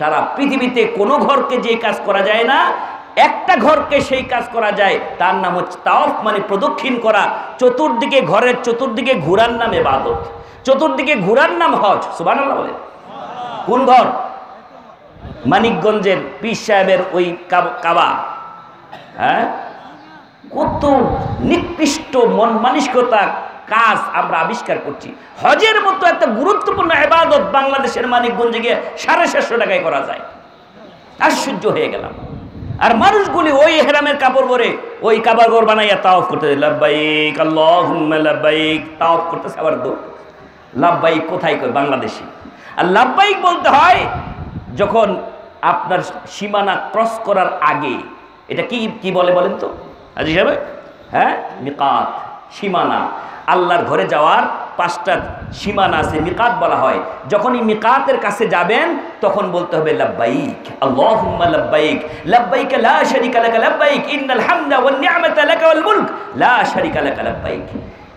সারা পৃথিবীতে কোনো ঘরকে যে কাজ করা যায় না, একটা ঘরকে সেই কাজ করা যায়। তার নাম হচ্ছে তাওফ মানে প্রদক্ষিণ করা। চতুর্দিকে ঘরের চতুর্দিকে ঘোরার নাম এবাদত চতুর্দিকে ঘোরার নাম হজ। সুবহানাল্লাহ বলে কোন ঘর? মানিকগঞ্জের পীর সাহেবের ওই কাবা হ্যাঁ? কত নিকৃষ্ট মন মানসিকতা কাজ আমরা আবিষ্কার করছি। হজের মতো একটা গুরুত্বপূর্ণ এবাদত বাংলাদেশের মানিকগঞ্জে গিয়ে সাড়ে চারশো টাকায় করা যায়। আশ্চর্য হয়ে গেলাম। আর মানুষগুলি ওই হেরামের কাপড় পরে ওই কাবার ঘর বানাইয়া তাওফ করতে লাভবাইক আল্লাহুম্মা লাভবাইক তাওফ করতেছে আবার দো লাভবাইক কোথায় কয়? বাংলাদেশি। আর লাভবাইক বলতে হয়, যখন আপনার সীমানা ক্রস করার আগে, এটা কি কি বলে বলেন তো? আজ হিসাবে হ্যাঁ? মিকাত। সীমানা। আল্লাহর ঘরে যাওয়ার পাঁচটা সীমানা আছে, মিকাত বলা হয়। যখন এই মিকাতের কাছে যাবেন, তখন বলতে হবে, লাব্বাইক, আল্লাহুম্মা লাব্বাইক লাব্বাইক লা শারিকা লাকা, লাব্বাইক, ইন্নাল হামদা ওয়ান নি'মাতা লাকা ওয়াল মুলক, লা শারিকা লাকা, লাব্বাইক।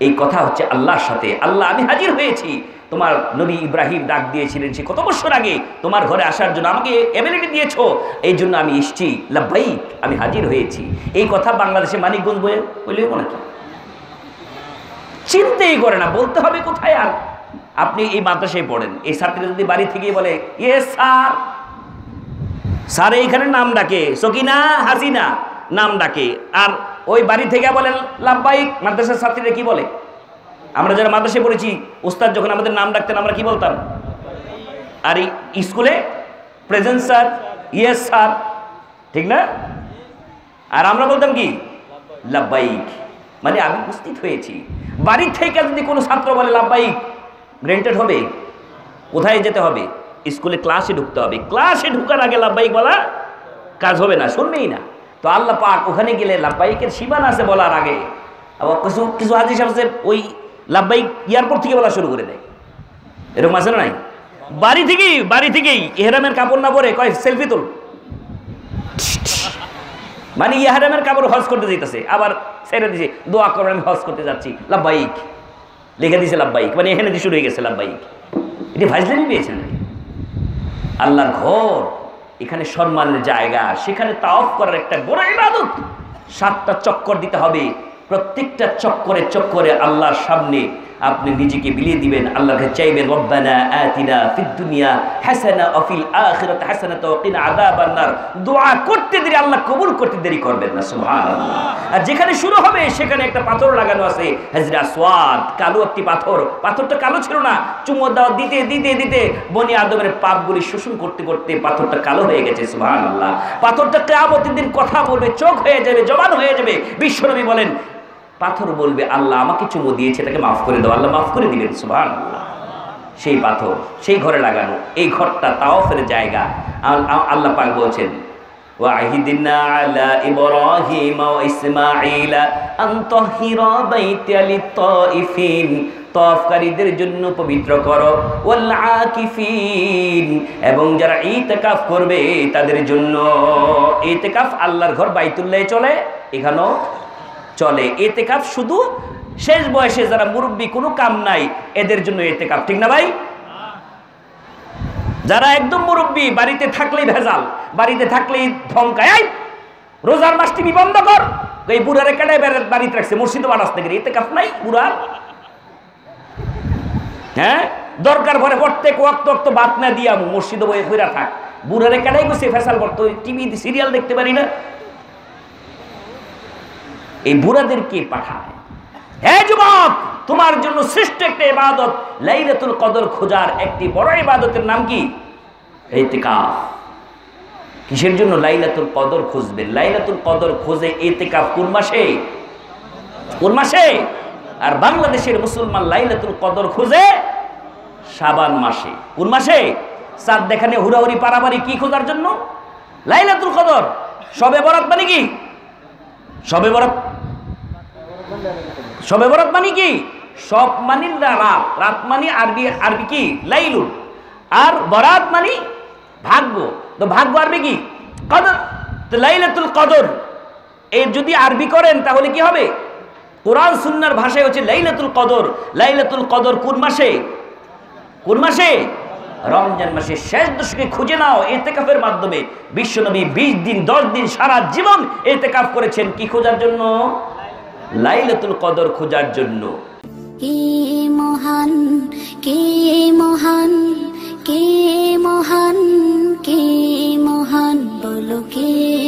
এই কথা হচ্ছে আল্লাহর সাথে। আল্লাহ, আমি হাজির হয়েছি। তোমার নবী ইব্রাহিম ডাক দিয়েছিলেন সে কত বছর আগে, তোমার ঘরে আসার জন্য আমাকে এবিলিটি দিয়েছ। এই জন্য আমি এসছি। লাব্বাইক, আমি হাজির হয়েছি। এই কথা বাংলাদেশে মানিকগঞ্জ বয়ে বললেও নাকি? চিন্তেই করে না, বলতে হবে কোথায় আর? আপনি এই মাদ্রাসায় পড়েন, এই ছাত্রী যদি বাড়ি থেকে বলে ইয়ে স্যার। স্যার এইখানে নাম ডাকে, সকিনা হাসিনা, নাম ডাকে। আর ওই বাড়ি থেকে বলেন লাভবাহিক মাদ্রাসার ছাত্রীরা কি বলে? আমরা যারা মাদ্রাসায় পড়েছি ওস্তাদ যখন আমাদের নাম ডাকতেন, আমরা কি বলতাম? আর, স্কুলে? Present, sir. Yes, sir. ঠিক না? আর আমরা বলতাম কি? লাভবাহিক মানে আমি উপস্থিত হয়েছি। বাড়ির থেকে যদি কোনো ছাত্র বলে লাভবাহিক গ্রেন্টেড হবে, কোথায় যেতে হবে? স্কুলে ক্লাসে ঢুকতে হবে। ক্লাসে ঢুকার আগে লাভবাহিক বলা কাজ হবে না, শুনবেই না। তো আল্লাহ পাক ওখানে গেলে লাভবাহিকের সীমানা আছে বলার আগে। আবার কিছু কিছু হাজির সাহেব ওই লাভবাহিক এয়ারপোর্ট থেকে বলা শুরু করে দেয়। এরকম আছে না নাই? বাড়ি থেকেই বাড়ি থেকেই এহরামের কাপড় না পরে কয়, সেলফি তোল। মানে ইহারামের কাপড় হজ করতে যেতেছে আবার ছেড়ে দিছে, দোয়া করে, আমি হজ করতে যাচ্ছি। লাভবাহিক লিখে দিয়েছে লাভবাহিক মানে এখানে দিয়ে শুরু হয়ে গেছে লাভবাহিক এটি ভাইজলামি পেয়েছেন নাকি? আল্লাহর ঘর, এখানে সম্মানের জায়গা, সেখানে তাওফ করার একটা বড় ইবাদত। সাতটা চক্কর দিতে হবে। প্রত্যেকটা চক্করে চক্করে আল্লাহর সামনে আপনি নিজেকে বিলিয়ে দিবেন আল্লাহকে চাইবেন, রব্বানা আতিনা ফিদ দুনিয়া হাসানা ওয়া ফিল আখিরাতি হাসানাতা ওয়া কিনা আযাবান নার। দোয়া করতে দেরি, আল্লাহ কবুল করতে দেরি করবেন না, সুবহানাল্লাহ। আর যেখানে শুরু হবে, সেখানে একটা পাথর লাগানো আছে, হাজরা সোয়াদ, কালো একটি পাথর। পাথরটা কালো ছিল না, চুমো দেওয়া দিতে দিতে দিতে। বনি আদমের পাপগুলি শোষণ করতে করতে পাথরটা কালো হয়ে গেছে, সুবহানাল্লাহ। পাথরটা কিয়ামতের দিন কথা বলবে, চোখ হয়ে যাবে, জবান হয়ে যাবে। বিশ্বনবী বলেন পাথর বলবে আল্লাহ আমাকে চুমো দিয়েছে তাকে মাফ করে দাও আল্লাহ মাফ করে দিবেন সুভান সেই পাথর সেই ঘরে লাগানো এই ঘরটা তাওফের জায়গা আল- আ- আল্লাহ পাক বলছেন وعهدنا على إبراهيم وإسماعيل أن طهر بيتي للطائفين তফকারীদের জন্য পবিত্র করো ওয়াল আকিফিন এবং যারা ইতেকাফ করবে তাদের জন্য ইতেকাফ আল্লাহর ঘর বাইতুল্লাহ চলে এখানেও চলে। এতে কাপ শুধু শেষ বয়সে যারা মুরব্বী, কোনো কাম নাই, এদের জন্য এতে কাপ ঠিক না ভাই? যারা একদম মুরব্বী, বাড়িতে থাকলেই ভেজাল, বাড়িতে থাকলেই ধমকায় রোজার মাস টিভি বন্ধ কর! এই বুড়ারে কেটে বাড়িতে রাখছে মুর্শিদ বানাস থেকে এতে কাপ নাই বুড়ার? হ্যাঁ? দরকার পরে প্রত্যেক ওয়াক্ত ওয়াক্ত বাত না দিয়া মসজিদে বয়ে ফিরা থাক। বুড়ারে কেটাই বসে ফেসাল করতো টিভি, সিরিয়াল দেখতে পারি না। এই বুড়াদেরকে পাঠায়। হে যুবক, তোমার জন্য শ্রেষ্ঠ একটা ইবাদত, লাইলাতুল কদর খোঁজার একটি বড় ইবাদতের নাম কি? ইতিকাফ কিসের জন্য লাইলাতুল কদর খুঁজবেন লাইলাতুল কদর খোঁজে ইতিকাফ কোন মাসে? কোন মাসে? আর বাংলাদেশের মুসলমান লাইলাতুল কদর খোঁজে শাবান মাসে। কোন মাসে? চাঁদ দেখানে হুড়াহুড়ি পারাবারি কি খোঁজার জন্য? লাইলাতুল কদর। সবে বরাত মানে কি? সবে বরাত সবে বরাত মানে কি? সব মানে রাত। রাত মানে আরবি আরবি কি? লাইলুল। আর বরাত মানে ভাগ্য। তো ভাগ্য আরবি কি? কদর। তো লাইলাতুল কদর। এর যদি আরবি করেন, তাহলে কি হবে? কোরআন সুন্নার ভাষায় হচ্ছে লাইলাতুল কদর। লাইলাতুল কদর কোন মাসে? কোন মাসে? রমজান মাসে শেষ দশকে খুঁজে নাও এতেকাফের মাধ্যমে। বিশ্বনবী বিশ দিন, দশ দিন সারা জীবন এতেকাফ করেছেন। কি খোঁজার জন্য? লাইলাতুল কদর খোঁজার জন্য। কে মহান কে মহান কে মহান কে মহান বলো কে?